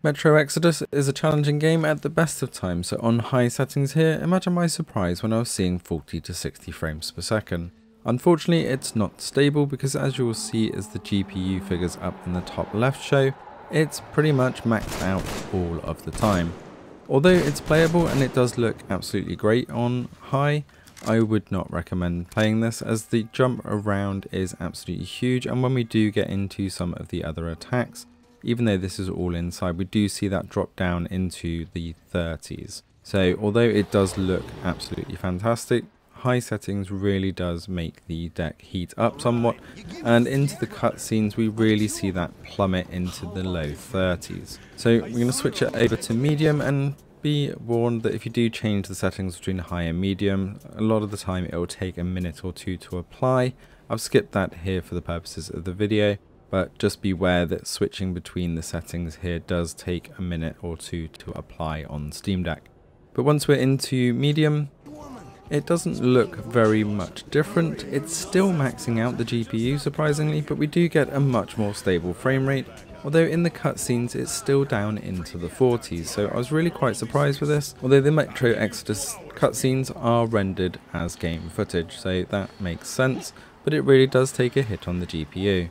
Metro Exodus is a challenging game at the best of times, so on high settings here, imagine my surprise when I was seeing 40 to 60 frames per second. Unfortunately, it's not stable because as you will see as the GPU figures up in the top left show, it's pretty much maxed out all of the time. Although it's playable and it does look absolutely great on high, I would not recommend playing this as the jump around is absolutely huge and when we do get into some of the other attacks, even though this is all inside, we do see that drop down into the 30s. So although it does look absolutely fantastic, high settings really does make the deck heat up somewhat and into the cutscenes we really see that plummet into the low 30s. So we're going to switch it over to medium and be warned that if you do change the settings between high and medium, a lot of the time it will take a minute or two to apply. I've skipped that here for the purposes of the video, but just beware that switching between the settings here does take a minute or two to apply on Steam Deck. But once we're into medium, it doesn't look very much different. It's still maxing out the GPU surprisingly, but we do get a much more stable frame rate, although in the cutscenes it's still down into the 40s, so I was really quite surprised with this, although the Metro Exodus cutscenes are rendered as game footage, so that makes sense, but it really does take a hit on the GPU.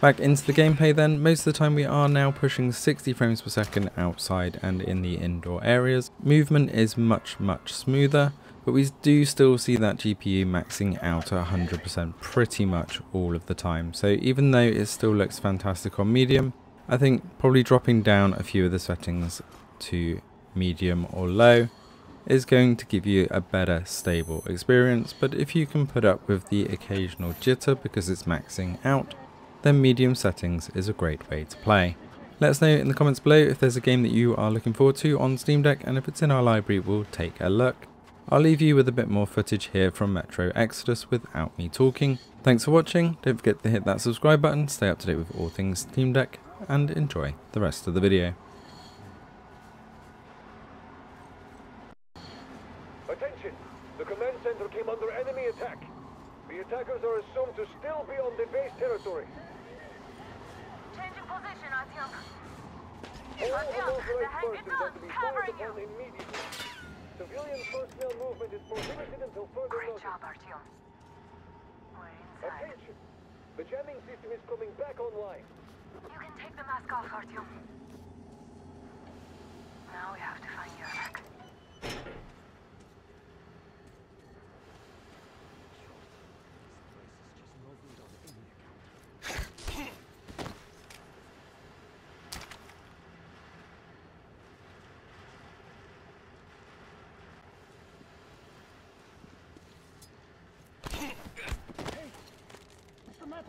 Back into the gameplay then, most of the time we are now pushing 60 frames per second outside and in the indoor areas. Movement is much much smoother, but we do still see that GPU maxing out at 100% pretty much all of the time. So even though it still looks fantastic on medium, I think probably dropping down a few of the settings to medium or low is going to give you a better stable experience but if you can put up with the occasional jitter because it's maxing out then medium settings is a great way to play. Let us know in the comments below if there's a game that you are looking forward to on Steam Deck and if it's in our library we'll take a look. I'll leave you with a bit more footage here from Metro Exodus without me talking. Thanks for watching, don't forget to hit that subscribe button, stay up to date with all things Steam Deck and enjoy the rest of the video. Attention! The command center came under enemy attack. The attackers are assumed to still be on the base territory. Changing position, Artyom. All Artyom, the unauthorized persons are to be fired covering upon you. immediately. Civilian personnel movement is prohibited until further Great notice. job, Artyom. We're inside. Attention! The jamming system is coming back online. You can take the mask off, Artyom.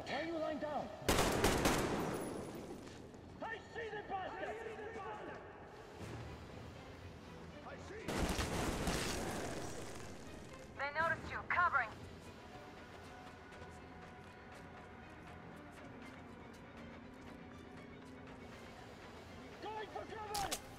Why are you lying down? I see the bastard! They noticed you. Covering! Going for cover!